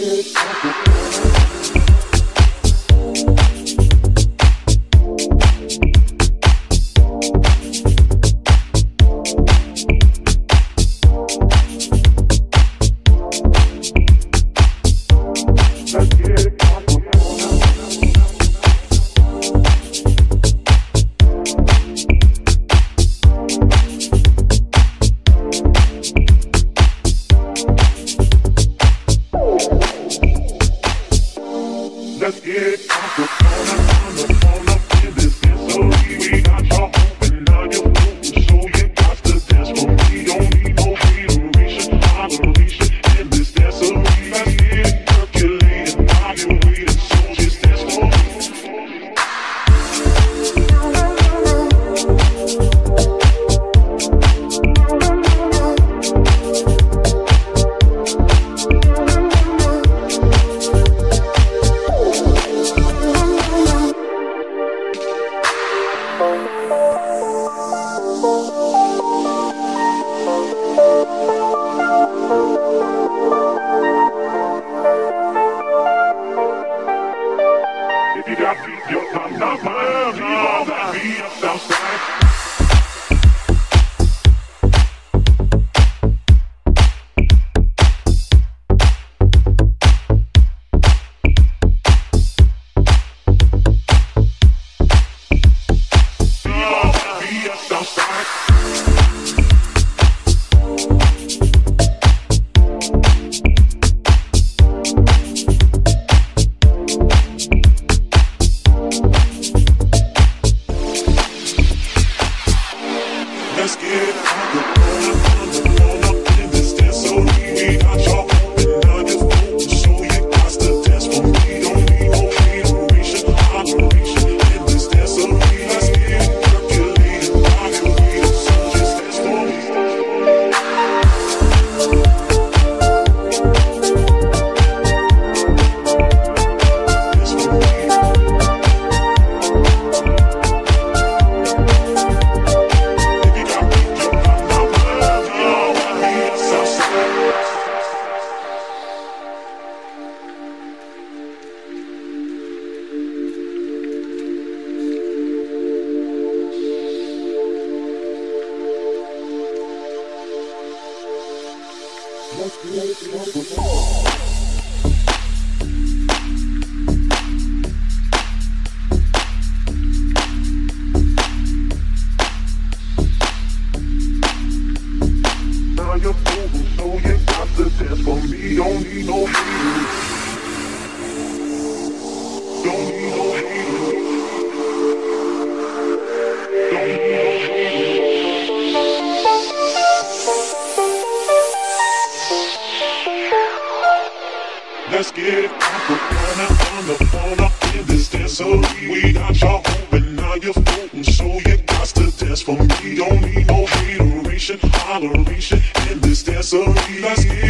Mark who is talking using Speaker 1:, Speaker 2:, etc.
Speaker 1: You. scared. Let's make trouble. Y'all hoping now you're so you got to dance for me. Don't need no hateration, holleration in this dancery. Let's get